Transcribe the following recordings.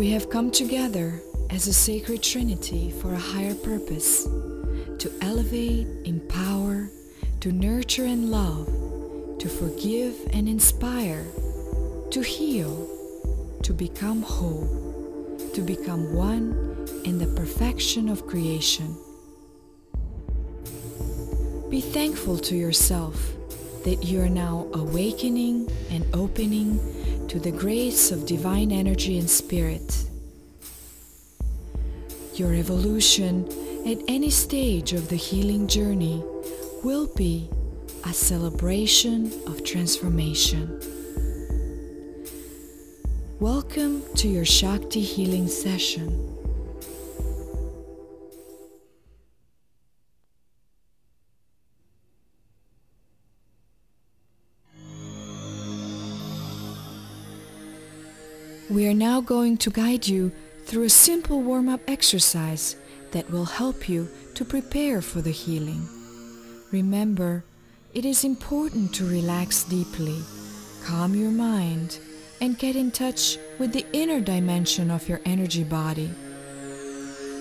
We have come together as a sacred trinity for a higher purpose to elevate, empower, to nurture and love, to forgive and inspire, to heal, to become whole, to become one in the perfection of creation. Be thankful to yourself that you are now awakening and opening to the grace of divine energy and spirit. Your evolution at any stage of the healing journey will be a celebration of transformation. Welcome to your Shakti healing session. We are now going to guide you through a simple warm-up exercise that will help you to prepare for the healing. Remember, it is important to relax deeply, calm your mind, and get in touch with the inner dimension of your energy body.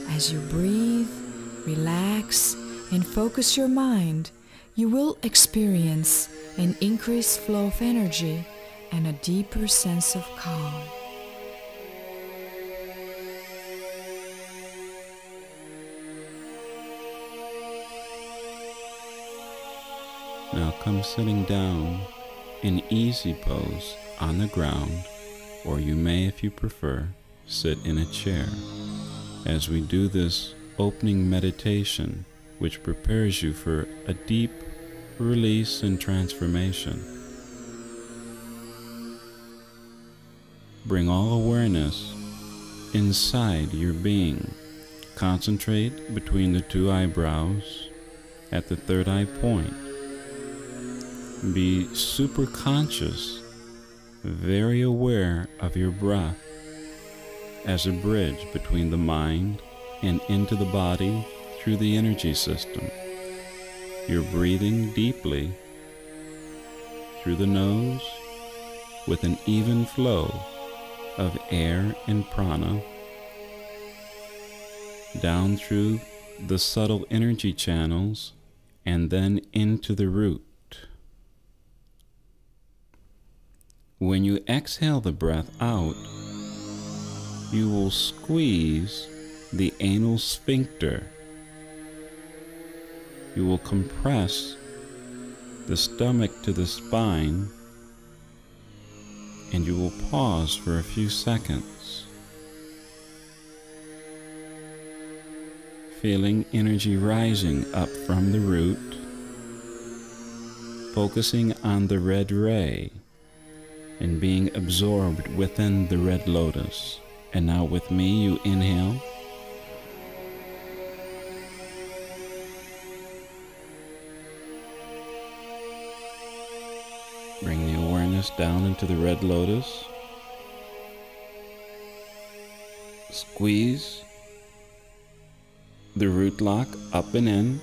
As you breathe, relax, and focus your mind, you will experience an increased flow of energy and a deeper sense of calm. Now come sitting down in easy pose on the ground, or you may, if you prefer, sit in a chair. As we do this opening meditation, which prepares you for a deep release and transformation. Bring all awareness inside your being. Concentrate between the two eyebrows at the third eye point be super conscious, very aware of your breath as a bridge between the mind and into the body through the energy system. You're breathing deeply through the nose with an even flow of air and prana down through the subtle energy channels and then into the root. When you exhale the breath out, you will squeeze the anal sphincter. You will compress the stomach to the spine and you will pause for a few seconds. Feeling energy rising up from the root, focusing on the red ray and being absorbed within the red lotus. And now with me, you inhale. Bring the awareness down into the red lotus. Squeeze the root lock up and in,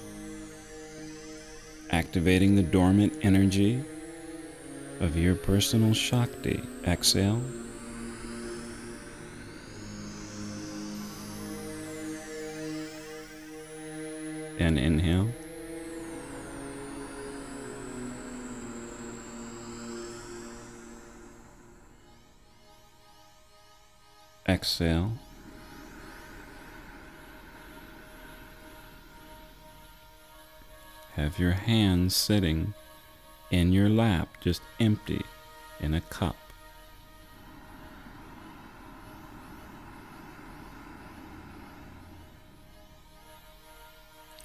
activating the dormant energy of your personal Shakti. Exhale. And inhale. Exhale. Have your hands sitting in your lap, just empty in a cup.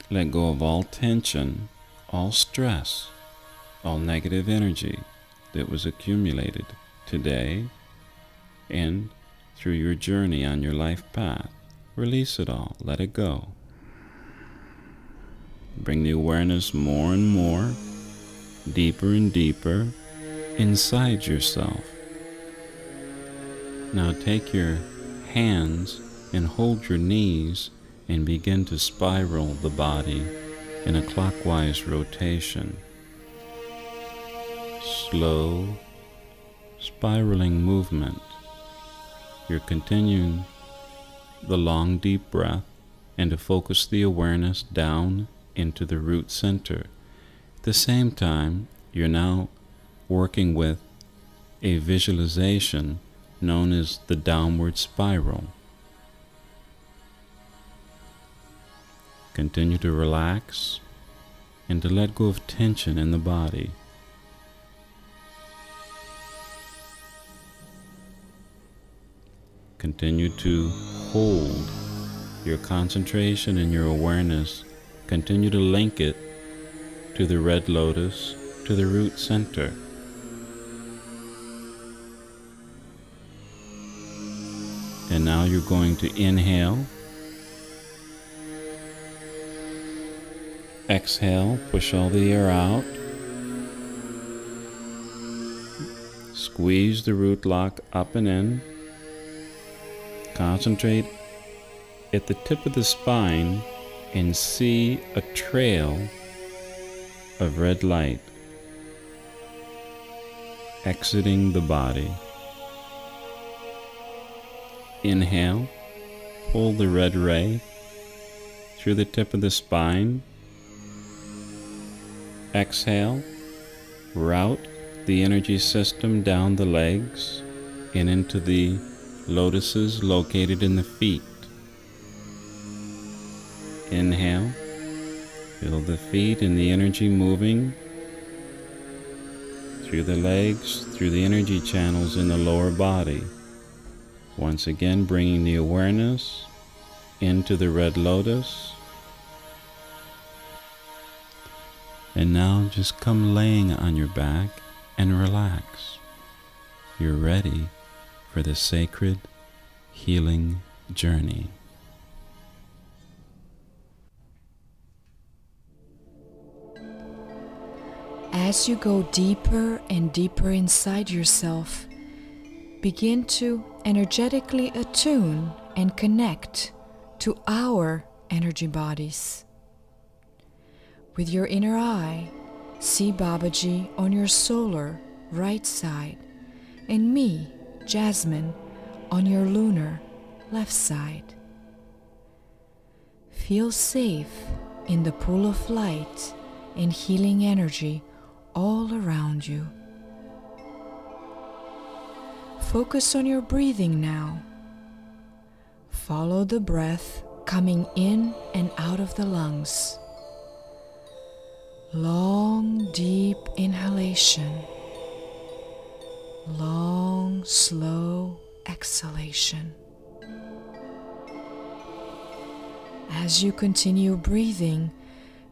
Let go of all tension, all stress, all negative energy that was accumulated today and through your journey on your life path. Release it all, let it go. Bring the awareness more and more deeper and deeper inside yourself. Now take your hands and hold your knees and begin to spiral the body in a clockwise rotation. Slow, spiraling movement. you're continuing the long, deep breath and to focus the awareness down into the root center. At the same time, you're now working with a visualization known as the downward spiral. Continue to relax and to let go of tension in the body. Continue to hold your concentration and your awareness. Continue to link it to the red lotus, to the root center. And now you're going to inhale. Exhale, push all the air out. Squeeze the root lock up and in. Concentrate at the tip of the spine and see a trail of red light exiting the body. Inhale, pull the red ray through the tip of the spine. Exhale, route the energy system down the legs and into the lotuses located in the feet. Inhale, feel the feet and the energy moving through the legs, through the energy channels in the lower body. Once again, bringing the awareness into the red lotus. And now just come laying on your back and relax. You're ready for the sacred healing journey. As you go deeper and deeper inside yourself, begin to energetically attune and connect to our energy bodies. With your inner eye, see Babaji on your solar right side and me, Jasmine, on your lunar left side. Feel safe in the pool of light and healing energy all around you. Focus on your breathing now. Follow the breath coming in and out of the lungs. Long, deep inhalation. Long, slow exhalation. As you continue breathing,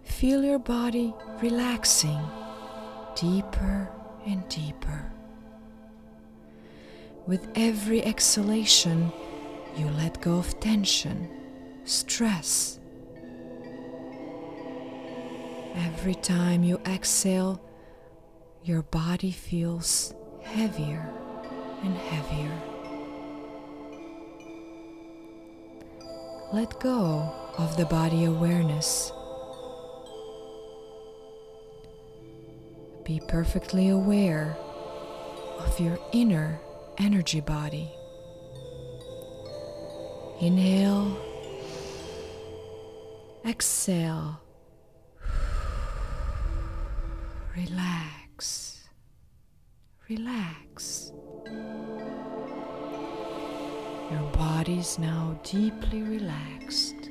feel your body relaxing deeper and deeper. With every exhalation, you let go of tension, stress. Every time you exhale, your body feels heavier and heavier. Let go of the body awareness Be perfectly aware of your inner energy body. Inhale, exhale, relax, relax. Your body is now deeply relaxed.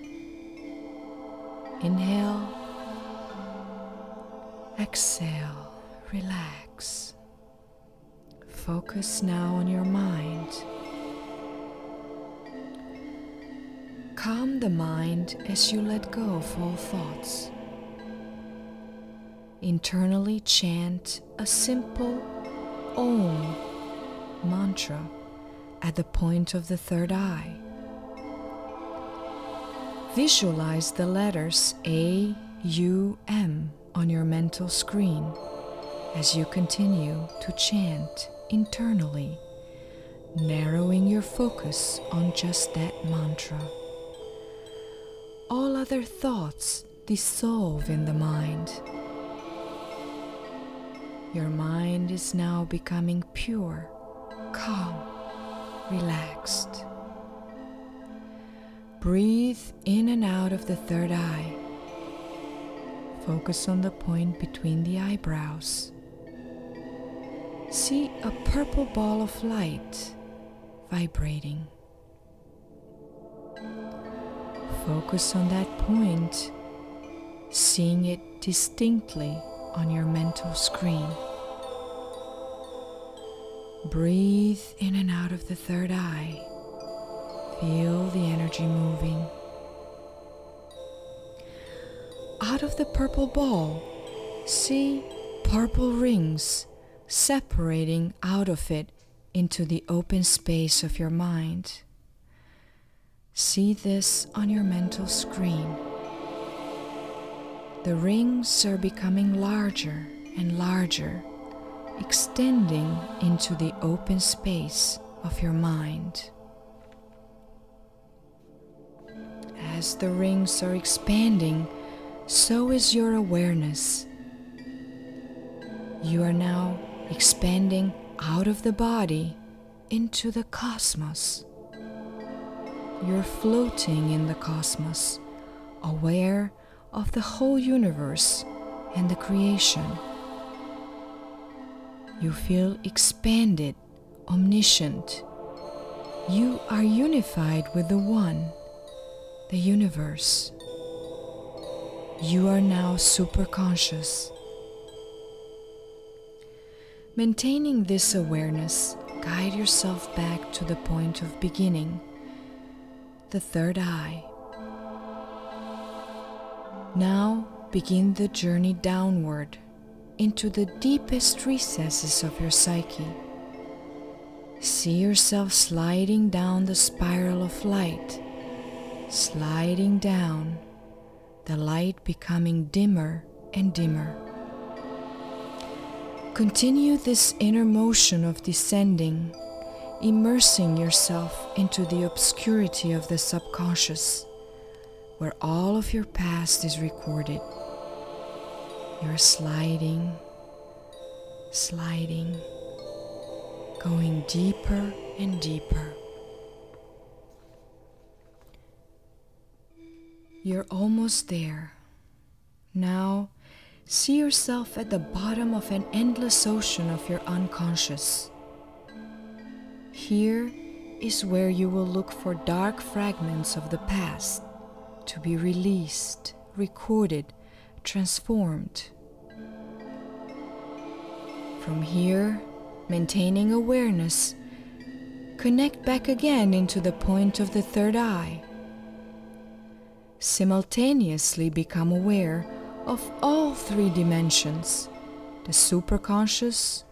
Inhale, exhale relax. Focus now on your mind. Calm the mind as you let go of all thoughts. Internally chant a simple Om mantra at the point of the third eye. Visualize the letters A, U, M on your mental screen as you continue to chant internally, narrowing your focus on just that mantra. All other thoughts dissolve in the mind. Your mind is now becoming pure, calm, relaxed. Breathe in and out of the third eye. Focus on the point between the eyebrows. See a purple ball of light vibrating. Focus on that point, seeing it distinctly on your mental screen. Breathe in and out of the third eye. Feel the energy moving. Out of the purple ball, see purple rings separating out of it into the open space of your mind. See this on your mental screen. The rings are becoming larger and larger, extending into the open space of your mind. As the rings are expanding, so is your awareness. You are now expanding out of the body into the cosmos. You're floating in the cosmos, aware of the whole universe and the creation. You feel expanded, omniscient. You are unified with the One, the universe. You are now super conscious. Maintaining this awareness, guide yourself back to the point of beginning, the third eye. Now begin the journey downward into the deepest recesses of your psyche. See yourself sliding down the spiral of light, sliding down, the light becoming dimmer and dimmer. Continue this inner motion of descending, immersing yourself into the obscurity of the subconscious, where all of your past is recorded. You're sliding, sliding, going deeper and deeper. You're almost there. Now, See yourself at the bottom of an endless ocean of your unconscious. Here is where you will look for dark fragments of the past to be released, recorded, transformed. From here, maintaining awareness, connect back again into the point of the third eye. Simultaneously become aware of all three dimensions the superconscious,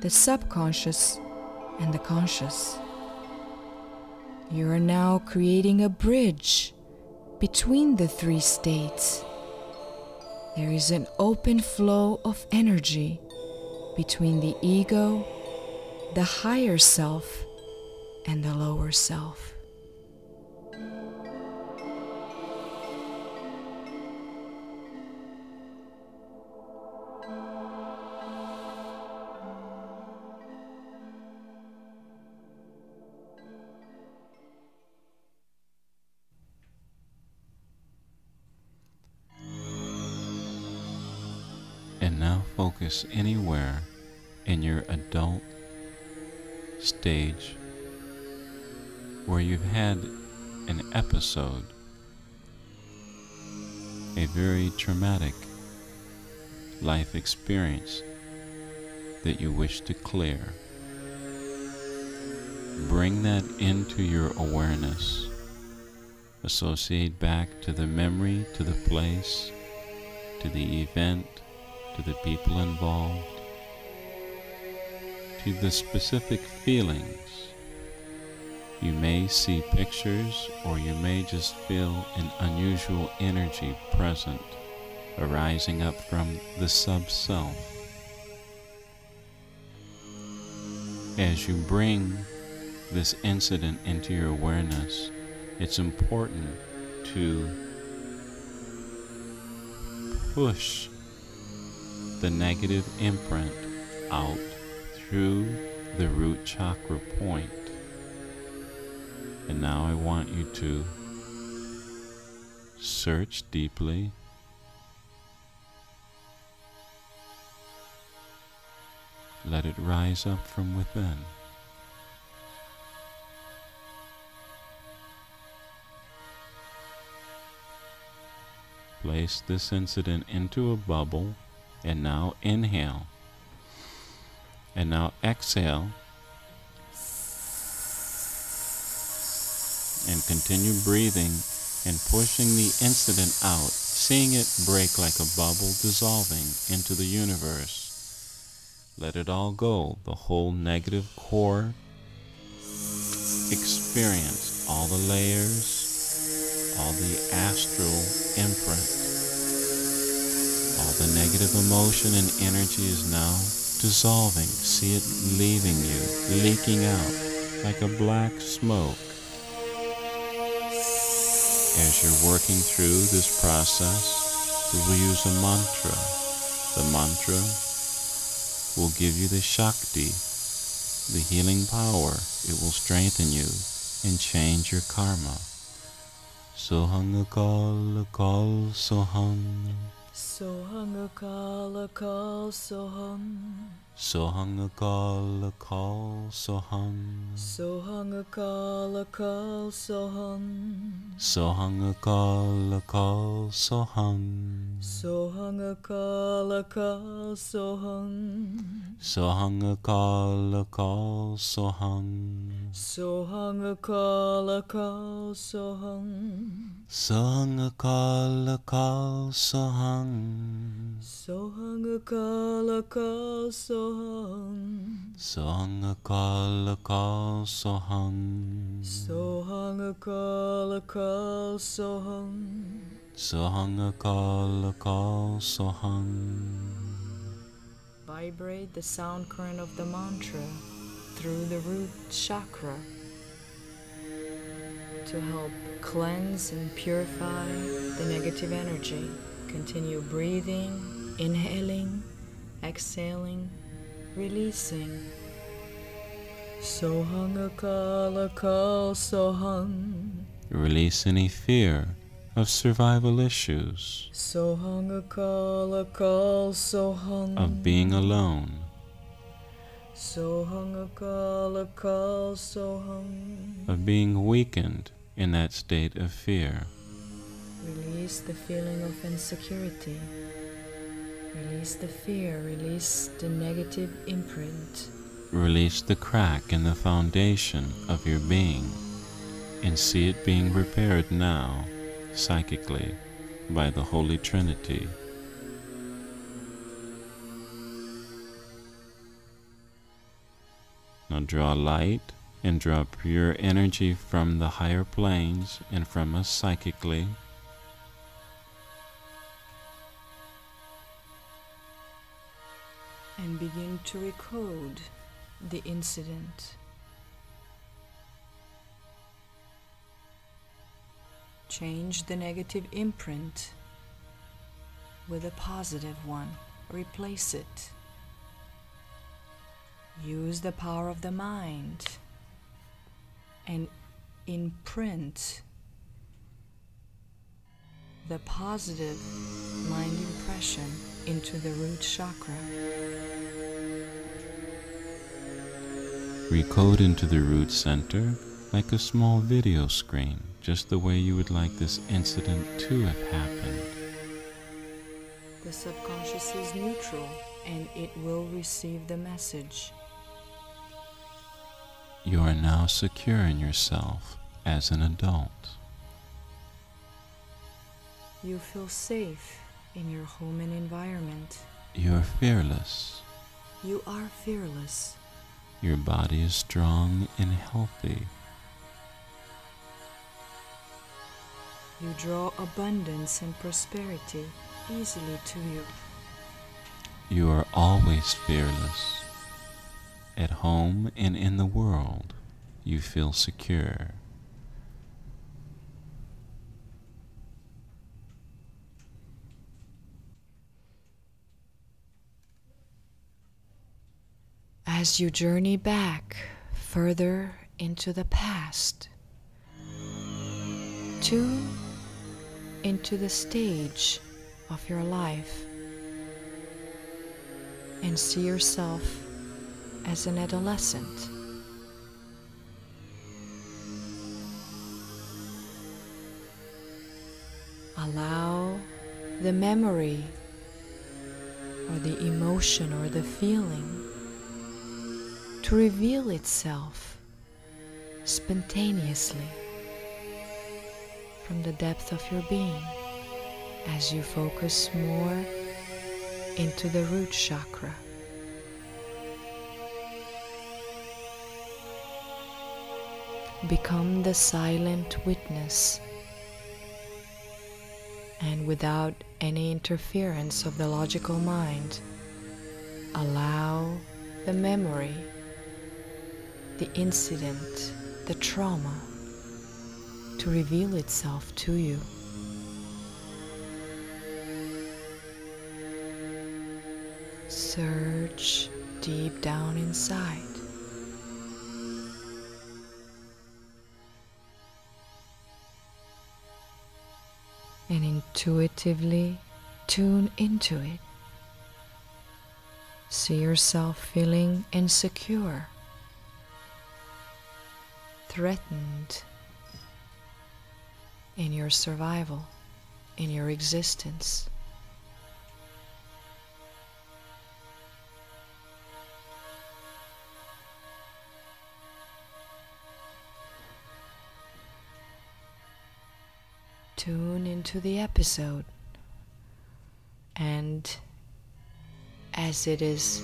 the subconscious, and the conscious. You are now creating a bridge between the three states. There is an open flow of energy between the ego, the higher self, and the lower self. Focus anywhere in your adult stage where you've had an episode, a very traumatic life experience that you wish to clear. Bring that into your awareness. Associate back to the memory, to the place, to the event, to the people involved, to the specific feelings. You may see pictures or you may just feel an unusual energy present arising up from the sub-self. As you bring this incident into your awareness, it's important to push the negative imprint out through the root chakra point. And now I want you to search deeply. Let it rise up from within. Place this incident into a bubble and now inhale. And now exhale and continue breathing and pushing the incident out, seeing it break like a bubble dissolving into the universe. Let it all go, the whole negative core experience, all the layers, all the astral imprint, the negative emotion and energy is now dissolving. See it leaving you, leaking out like a black smoke as you're working through this process, we will use a mantra. The mantra will give you the Shakti, the healing power. It will strengthen you and change your karma. Sohang akal akal sohang. So hung a call, a call so hung. So hung a call, a call, so hung. So hung a call, a call, so hung. So hung a call, a call, so hung. So hung a call, a call, so hung. So hung a call, a call, so hung. So hung a call, a call, so hung. So hung a call, a call, so hung. So hung a call, a call, so Sohang akal akal sohang. Sohang akal akal sohang. Sohang akal akal sohang. Vibrate the sound current of the mantra through the root chakra to help cleanse and purify the negative energy. Continue breathing, inhaling, exhaling, releasing. So hung a call, a call, so hung. Release any fear of survival issues. So hung a call, a call, so hung. Of being alone. So hung a call, a call, so hung. Of being weakened in that state of fear. Release the feeling of insecurity. Release the fear. Release the negative imprint. Release the crack in the foundation of your being and see it being repaired now, psychically, by the Holy Trinity. Now draw light and draw pure energy from the higher planes and from us psychically. To recode the incident. Change the negative imprint with a positive one. Replace it. Use the power of the mind and imprint the positive mind impression into the root chakra. Recode into the root center like a small video screen, just the way you would like this incident to have happened. The subconscious is neutral and it will receive the message. You are now secure in yourself as an adult. You feel safe in your home and environment. You are fearless. You are fearless. Your body is strong and healthy. You draw abundance and prosperity easily to you. You are always fearless. At home and in the world, you feel secure. As you journey back further into the past, to into the stage of your life and see yourself as an adolescent. Allow the memory or the emotion or the feeling to reveal itself spontaneously from the depth of your being as you focus more into the root chakra. Become the silent witness and without any interference of the logical mind, allow the memory, the incident, the trauma to reveal itself to you. Search deep down inside. And intuitively tune into it. See yourself feeling insecure, threatened in your survival, in your existence. Tune into the episode and as it is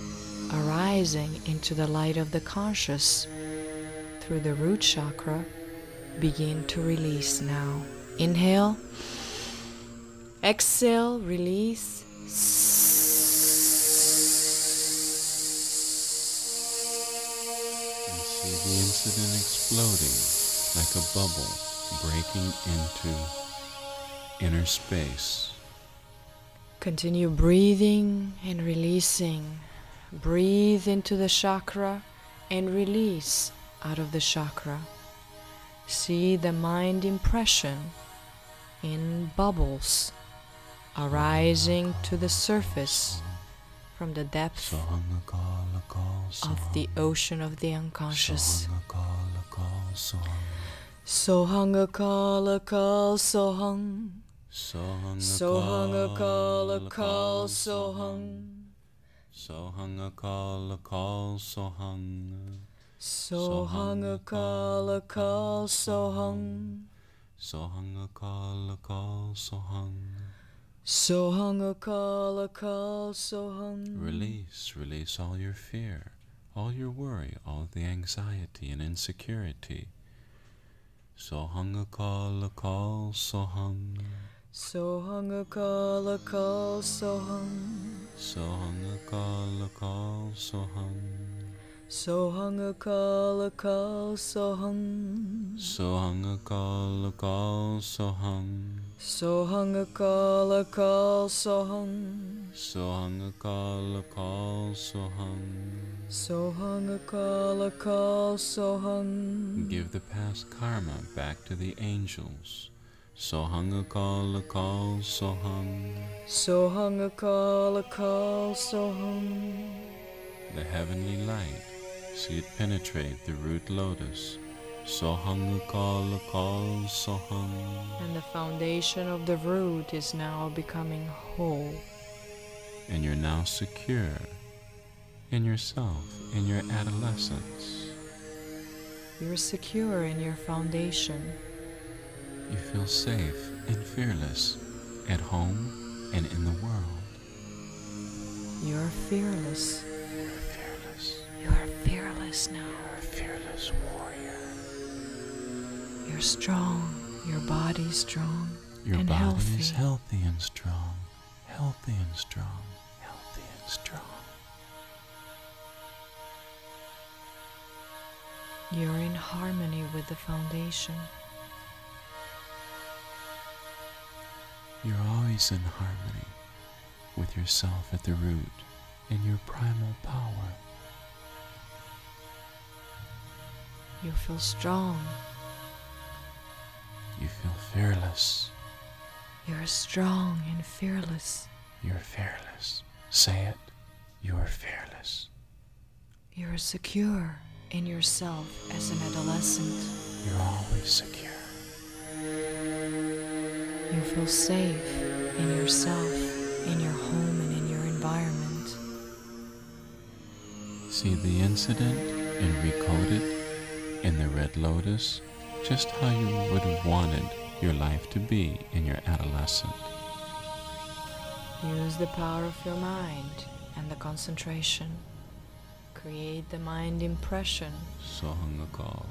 arising into the light of the conscious through the root chakra, begin to release now. Inhale, exhale, release. And see the incident exploding like a bubble breaking into inner space. Continue breathing and releasing. Breathe into the chakra and release out of the chakra. See the mind impression in bubbles arising to the surface from the depth of the ocean of the unconscious. Sohang akal akal sohang. Sohang so hung a call, a call, so hung. So hung a call, a call, so hung. So hung a call, a call, so hung. Release, release all your fear, all your worry, all the anxiety and insecurity. So hung a call, a call, so hung. So hung a call, a call, so hung. So hung a call, a call, so hung. So hung a call, a call, so hung. So hung a call, a call, so hung. So hung a call, a call, so hung. So hung a call, a call, so hung. So hung a call, a call, so hung. Give the past karma back to the angels. So hung a call, a call, so hung. So hung a call, a call, so hung. The heavenly light See it penetrate the root lotus. Sohang akal akal sohang. And the foundation of the root is now becoming whole. And you're now secure in yourself, in your adolescence. You're secure in your foundation. You feel safe and fearless at home and in the world. You're fearless. You're fearless. Now. You're a fearless warrior. You're strong. Your body's strong. Your And body healthy. is healthy and strong. Healthy and strong. Healthy and strong. You're in harmony with the foundation. You're always in harmony with yourself at the root in your primal power. You feel strong. You feel fearless. You're strong and fearless. You're fearless. Say it. You're fearless. You're secure in yourself as an adolescent. You're always secure. You feel safe in yourself, in your home, and in your environment. See the incident and recode it in the Red Lotus just how you would have wanted your life to be in your adolescent. Use the power of your mind and the concentration. Create the mind impression. Sohang Akal.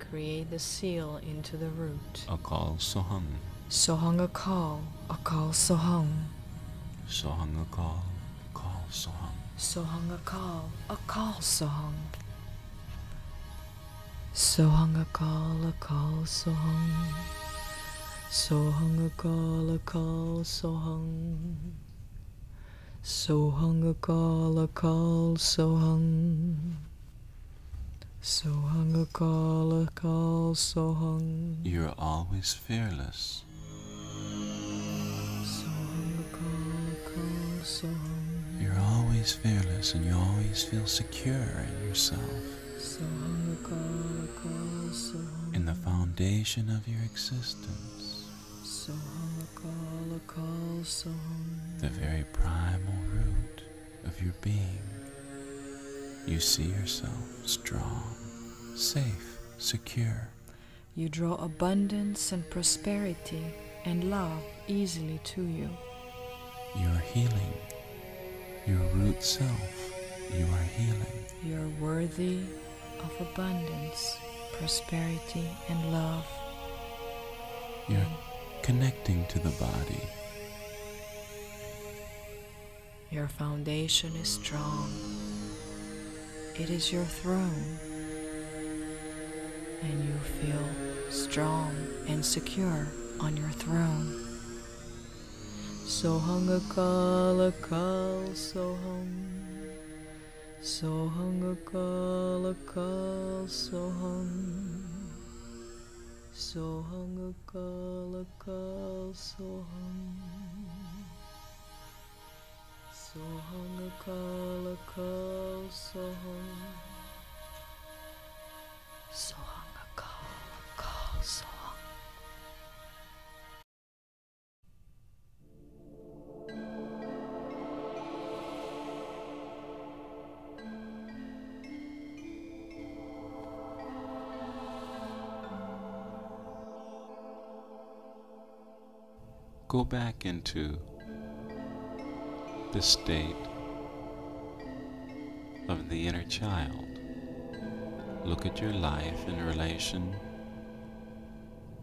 Create the seal into the root. Akal Sohang. Sohang Akal, Akal Sohang. Sohang Akal. Akal Sohang. Sohang Akal, Akal Sohang. Sohang Akal, Akal Sohang. Sohang Akal, Akal Sohang. Sohang Akal, Akal Sohang. Sohang Akal, Akal Sohang. You're always fearless. Sohang Akal, Akal Sohang. You're always fearless and you always feel secure in yourself, Sohang Akal, Akal Sohang. in the foundation of your existence, Sohang Akal, Akal Sohang. the very primal root of your being. You see yourself strong, safe, secure. You draw abundance and prosperity and love easily to you. You're healing. Your root self, you are healing. You're worthy of abundance, prosperity, and love. You're connecting to the body. Your foundation is strong. It is your throne. And you feel strong and secure on your throne. Sohang akal akal sohang. Sohang akal akal sohang. Sohang akal akal sohang. Sohang akal akal sohang. Sohang akal akal sohang. Go back into the state of the inner child. Look at your life in relation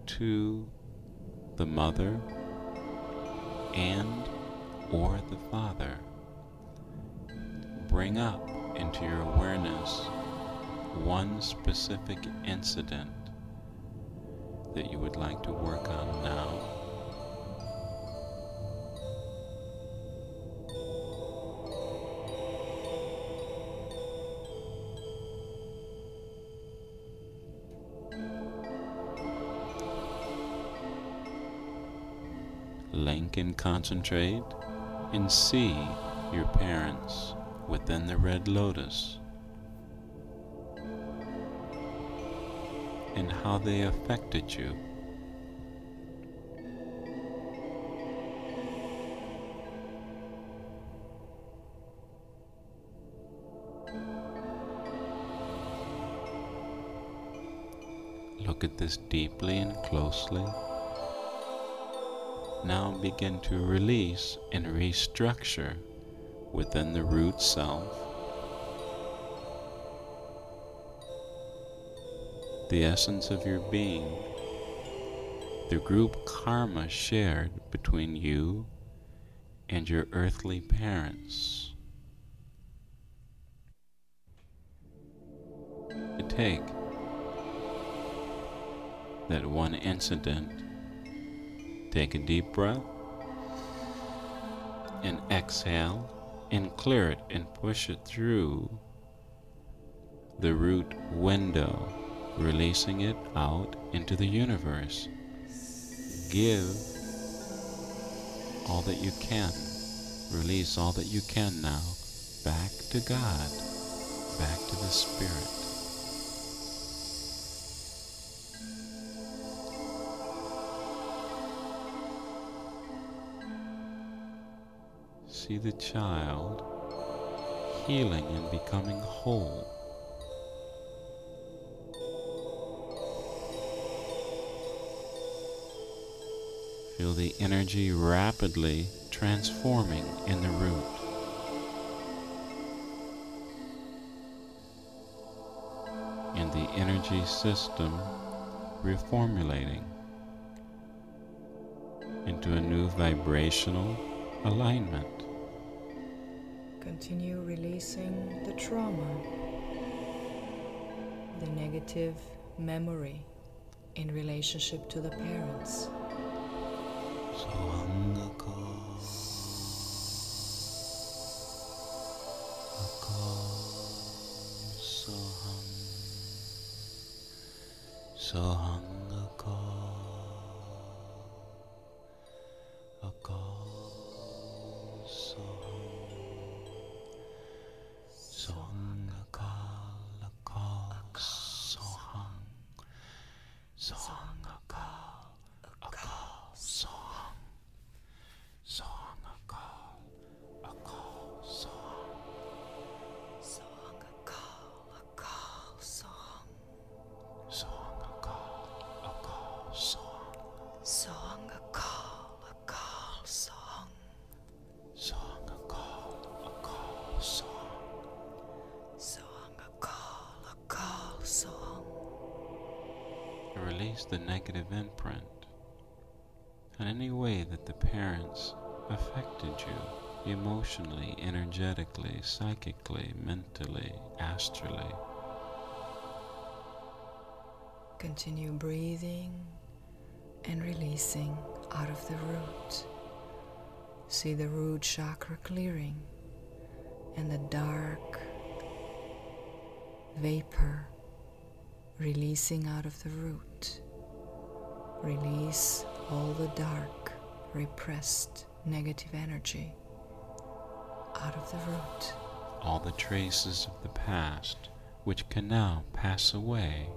to the mother and or the father. Bring up into your awareness one specific incident that you would like to work on now. Link and concentrate and see your parents within the red lotus and how they affected you. Look at this deeply and closely. Now begin to release and restructure within the root self the essence of your being, the group karma shared between you and your earthly parents. To take that one incident Take a deep breath and exhale and clear it and push it through the root window, releasing it out into the universe. give all that you can. Release all that you can now back to God, back to the Spirit. See the child healing and becoming whole. Feel the energy rapidly transforming in the root. And the energy system reformulating into a new vibrational alignment. Continue releasing the trauma, the negative memory in relationship to the parents. Sohang. Release the negative imprint in any way that the parents affected you emotionally, energetically, psychically, mentally, astrally. Continue breathing and releasing out of the root. See the root chakra clearing and the dark vapor releasing out of the root. Release all the dark, repressed, negative energy out of the root. all the traces of the past which can now pass away.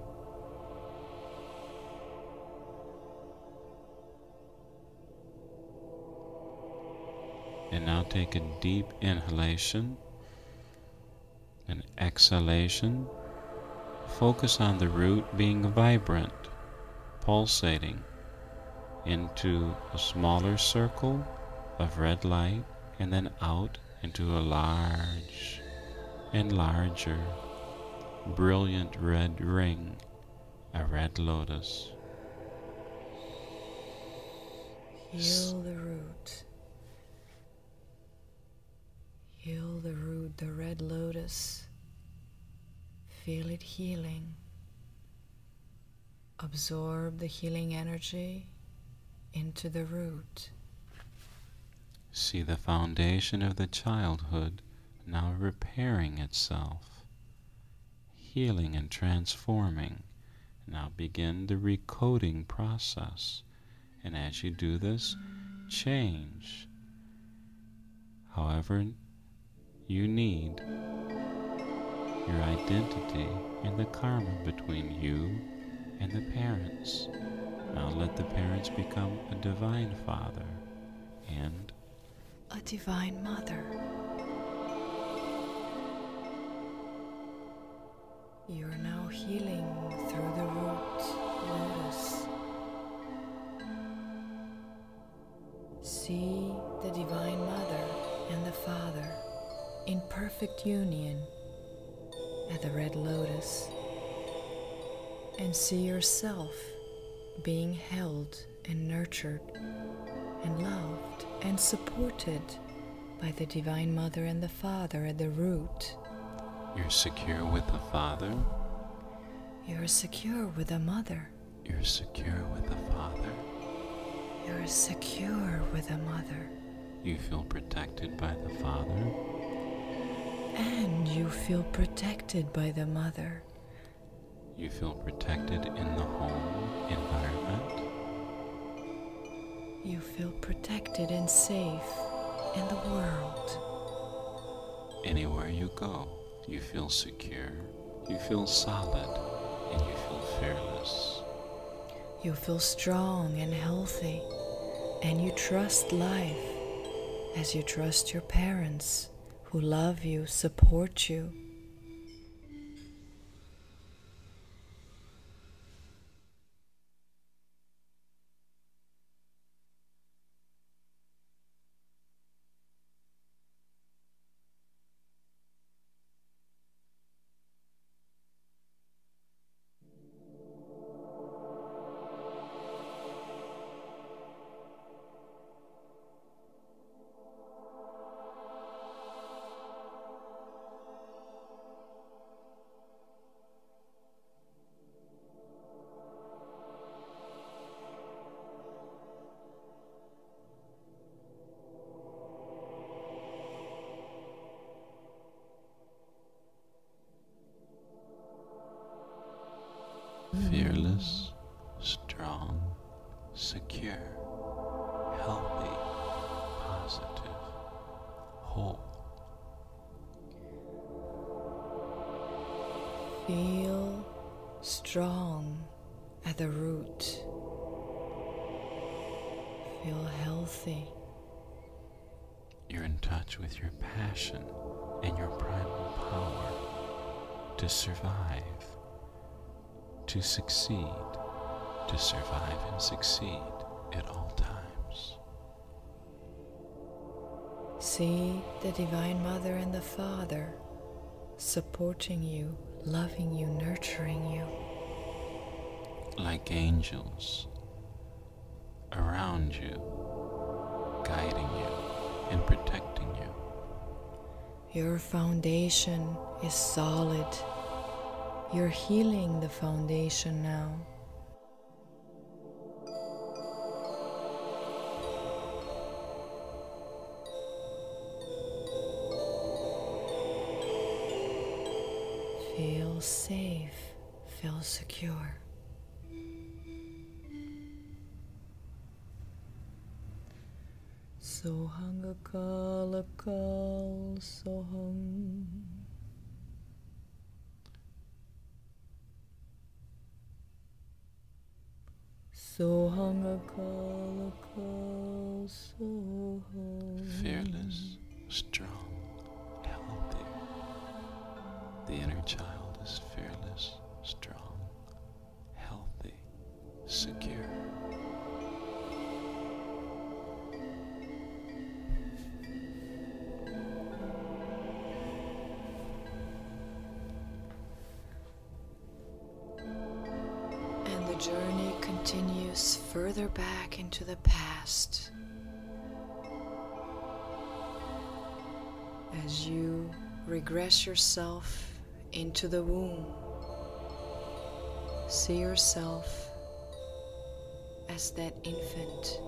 And now take a deep inhalation and exhalation. Focus on the root being vibrant, pulsating into a smaller circle of red light and then out into a large and larger, brilliant red ring, a red lotus. Heal the root. Heal the root, the red lotus. Feel it healing. Absorb the healing energy into the root. See the foundation of the childhood now repairing itself, healing and transforming. Now begin the recoding process. And as you do this, change however you need your identity and the karma between you and the parents. Now let the parents become a divine father and A divine mother. You're now healing through the root lotus. See the Divine Mother and the Father in perfect union at the red lotus. And see yourself being held and nurtured and loved and supported by the Divine Mother and the Father at the root. You're secure with the Father. You're secure with the Mother. You're secure with the Father. You're secure with the Mother. You feel protected by the Father. And you feel protected by the Mother. You feel protected in the home environment. You feel protected and safe in the world. Anywhere you go, you feel secure, you feel solid, and you feel fearless. You feel strong and healthy, and you trust life as you trust your parents who love you, support you. To survive to succeed, to survive and succeed at all times. See the Divine Mother and the Father supporting you, loving you, nurturing you. Like angels around you, guiding you and protecting you. Your foundation is solid you're healing the foundation now. Feel safe, feel secure. Sohang akal akal sohang Sohang akal akal sohang. Fearless, strong, healthy. The inner child as you regress yourself into the womb. See yourself as that infant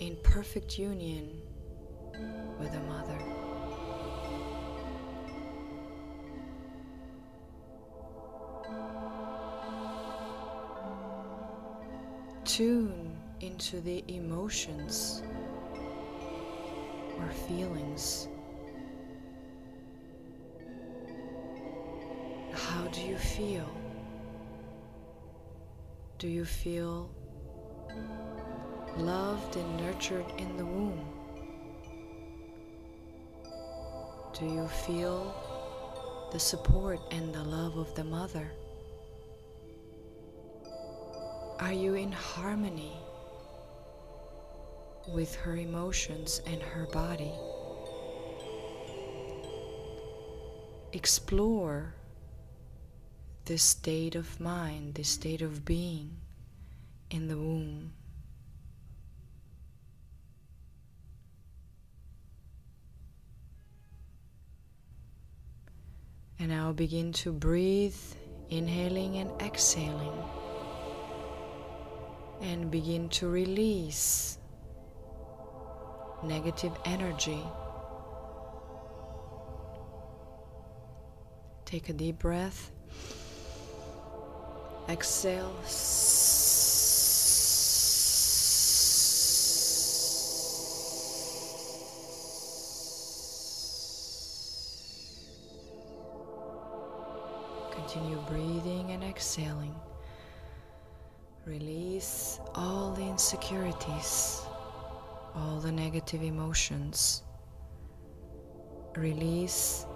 in perfect union with a mother. tune into the emotions or feelings. How do you feel? Do you feel loved and nurtured in the womb? Do you feel the support and the love of the mother? Are you in harmony with her emotions and her body? Explore this state of mind, this state of being in the womb. And now begin to breathe, inhaling and exhaling and begin to release negative energy. Take a deep breath. Exhale. Continue breathing and exhaling. Release all the insecurities all the negative emotions. Release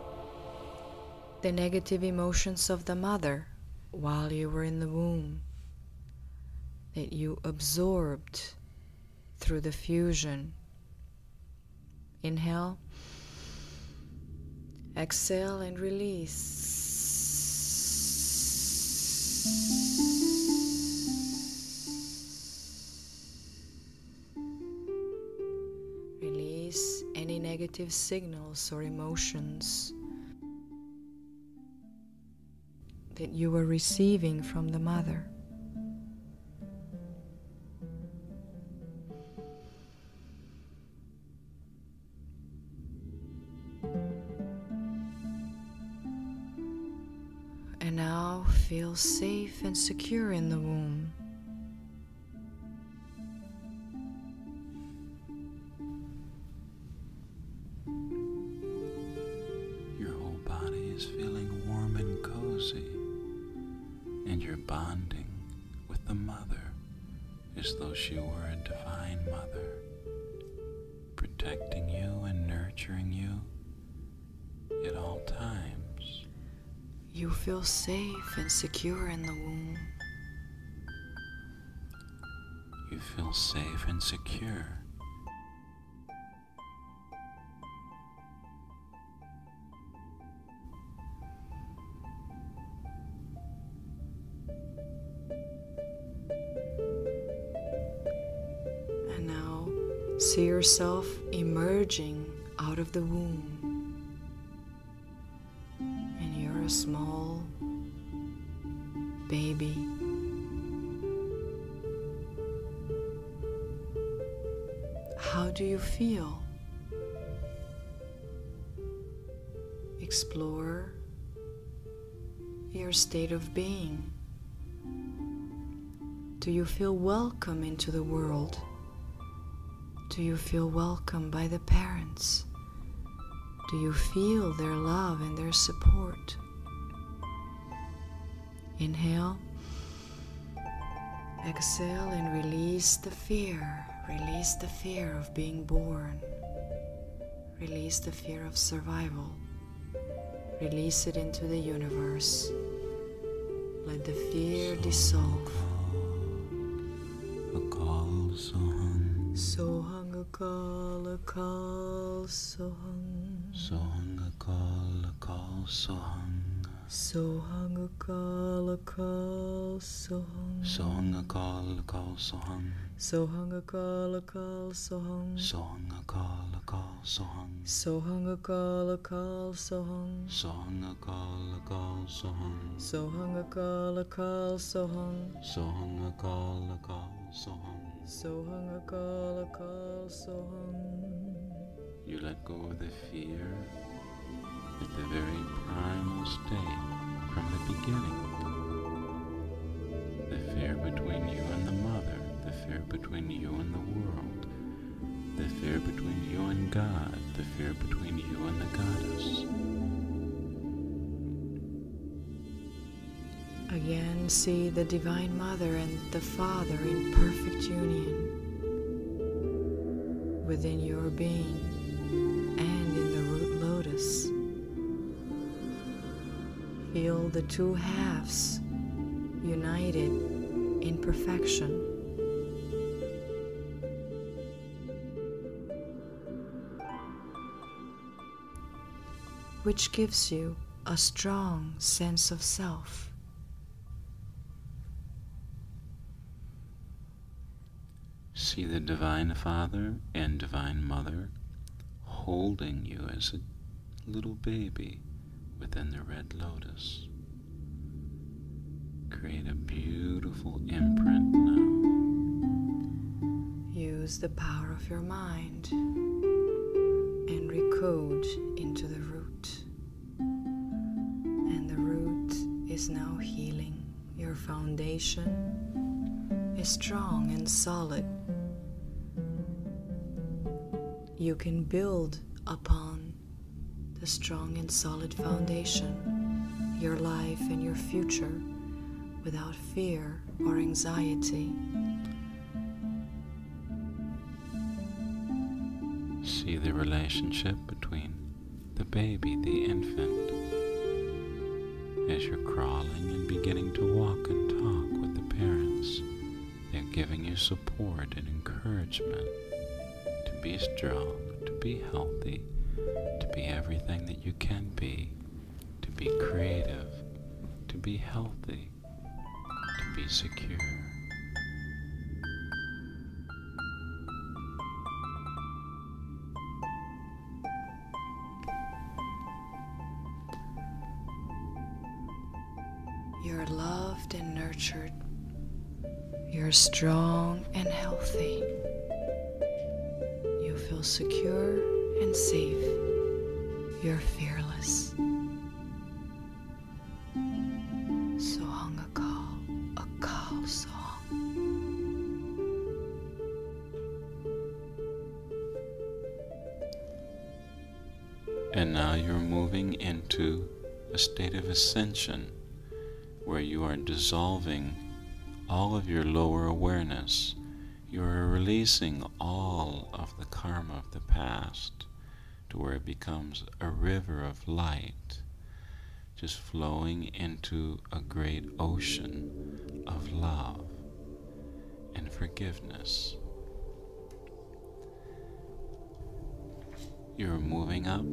the negative emotions of the mother while you were in the womb that you absorbed through the fusion. Inhale, exhale, and release. Any negative signals or emotions that you were receiving from the mother. And now feel safe and secure feel safe and secure in the womb. You feel safe and secure. And now see yourself emerging out of the womb. Your state of being. Do you feel welcome into the world? Do you feel welcome by the parents? Do you feel their love and their support? Inhale, exhale, and release the fear. Release the fear of being born. Release the fear of survival. Release it into the universe. Let the fear dissolve. Sohang sohang. Sohang Akal Akal Sohang, Sohang akal akal sohang. Sohang Akal Akal Sohang, Sohang akal akal sohang. Sohang Akal Akal Sohang, Sohang akal akal sohang. Sohang Akal Akal Sohang, Sohang akal akal sohang. Sohang Akal Akal Sohang. Sohang akal akal sohang. You let go of the fear at the very primal state from the beginning. The fear between you and the mother, the fear between you and the world, the fear between you and God, the fear between you and the goddess. Again, see the Divine Mother and the Father in perfect union within your being and Feel the two halves united in perfection. Which gives you a strong sense of self. See the Divine Father and Divine Mother holding you as a little baby within the red lotus. Create a beautiful imprint now. Use the power of your mind and recode into the root. And the root is now healing. Your foundation is strong and solid. You can build upon the strong and solid foundation your life and your future without fear or anxiety. See the relationship between the baby, the infant, as you're crawling and beginning to walk and talk with the parents. They're giving you support and encouragement to be strong, to be healthy, to be everything that you can be, to be creative, to be healthy, to be secure. You're loved and nurtured. You're strong and healthy. You feel secure and safe. You're fearless. Sohang a call song. And now you're moving into a state of ascension where you are dissolving all of your lower awareness. You are releasing all of the karma of the past to where it becomes a river of light, just flowing into a great ocean of love and forgiveness. You're moving up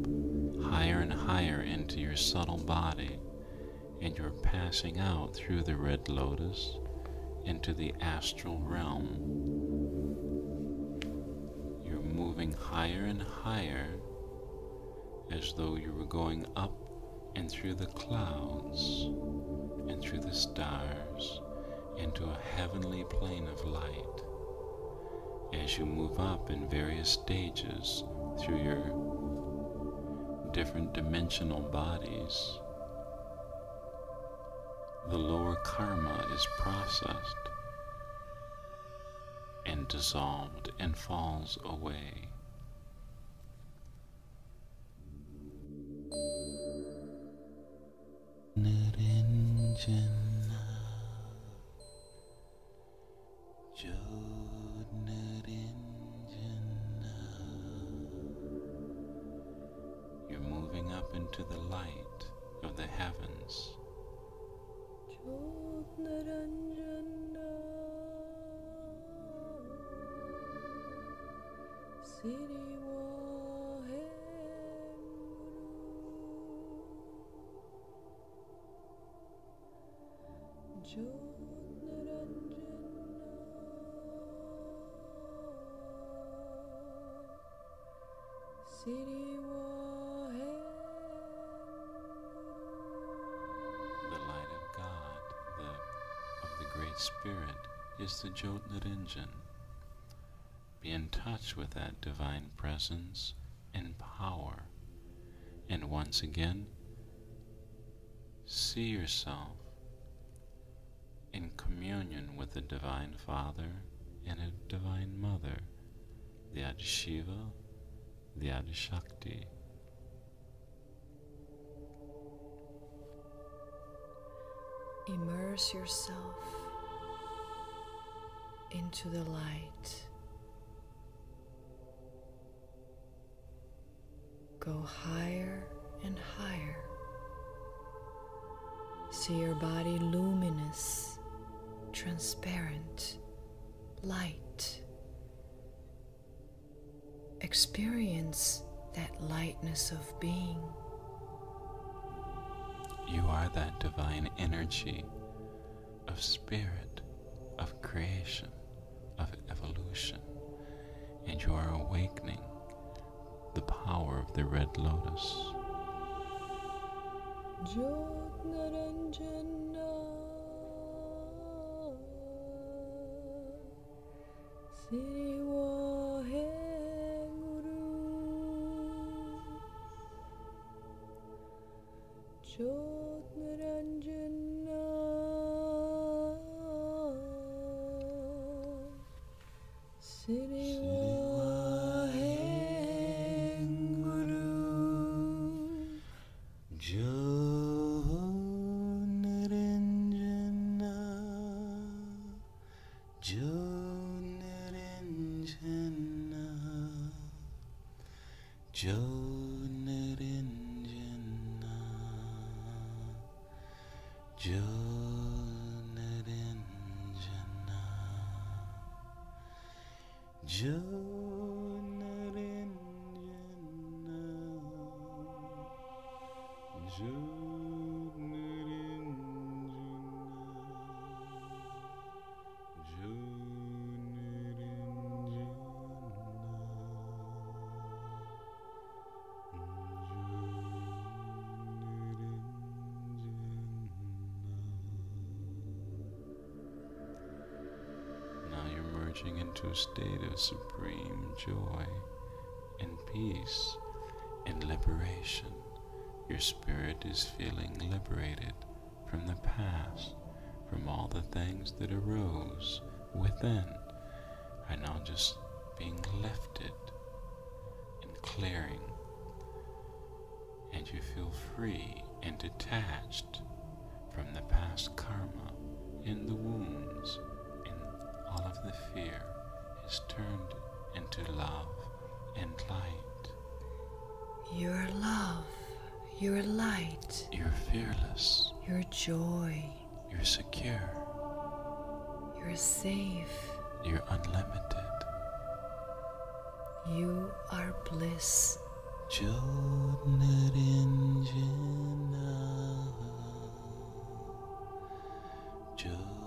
higher and higher into your subtle body, and you're passing out through the red lotus into the astral realm. You're moving higher and higher as though you were going up and through the clouds and through the stars into a heavenly plane of light. As you move up in various stages through your different dimensional bodies, the lower karma is processed and dissolved and falls away. You're moving up into the light of the heavens. Spirit, is the Jyotniranjan. Be in touch with that divine presence and power. And once again, see yourself in communion with the Divine Father and a Divine Mother, the Adishiva, the Adishakti. Immerse yourself into the light. Go higher and higher. See your body luminous, transparent, light. Experience that lightness of being. You are that divine energy of spirit, of creation, of evolution, and you are awakening the power of the red lotus. Jot Naranjana Siri Waheguru into a state of supreme joy and peace and liberation. Your spirit is feeling liberated from the past, from all the things that arose within, are now just being lifted and clearing. And you feel free and detached from the past karma in the wounds, and all of the fear is turned into love and light. Your love, your light, You're fearless, your joy, you're secure, you're safe, you're unlimited. you are bliss. Jodnarinjana Jodnarinjana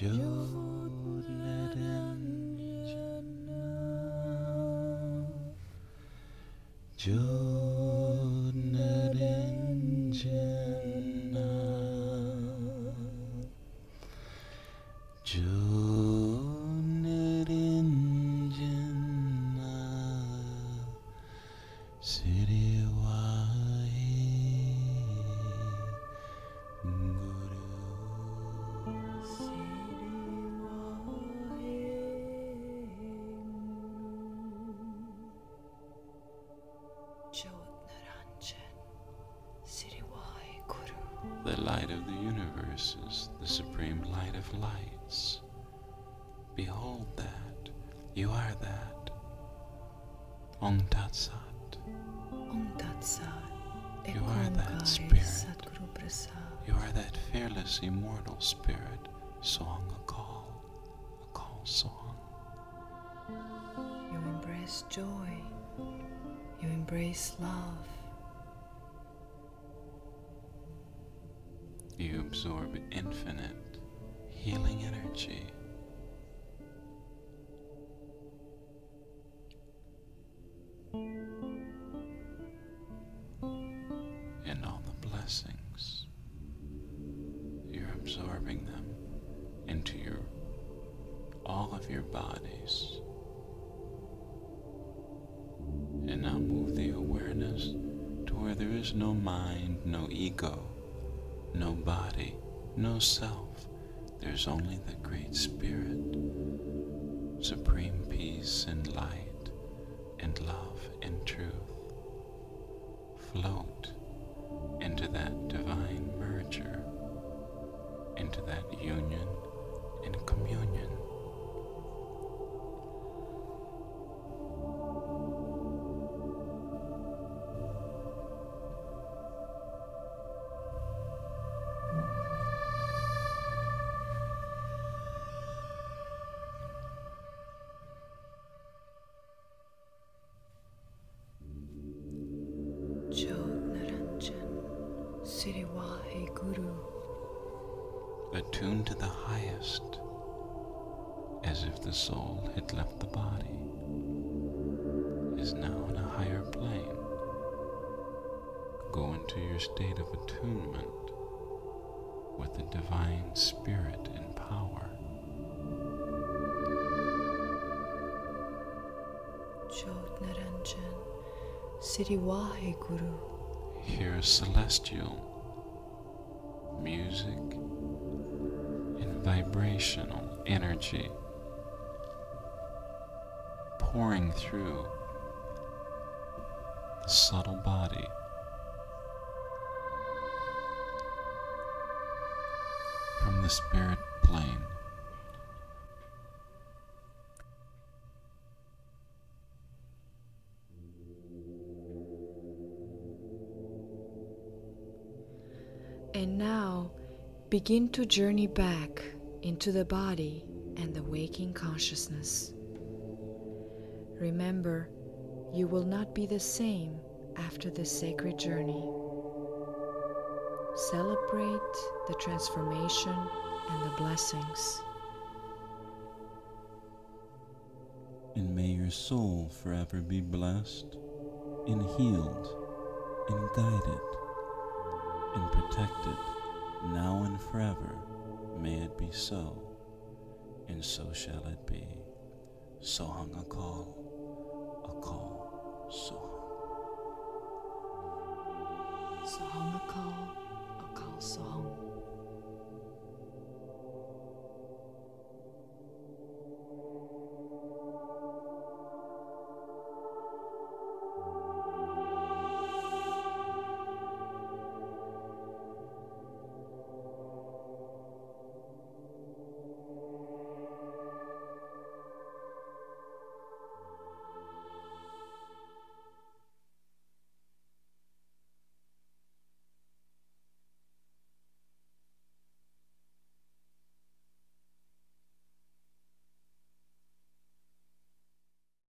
Jodnarinjana your bodies. And now move the awareness to where there is no mind, no ego, no body, no self. There's only the Great Spirit, supreme peace and light, and love and truth. Float into that divine merger, into that union and communion. Siri Waheguru. Hear celestial music and vibrational energy pouring through the subtle body. From the spirit plane, begin to journey back into the body and the waking consciousness. Remember, you will not be the same after this sacred journey. Celebrate the transformation and the blessings. And may your soul forever be blessed and healed and guided and protected now and forever. May it be so, and so shall it be. Sohang Akal, Akal, Sohang. Sohang Akal, Akal Sohang.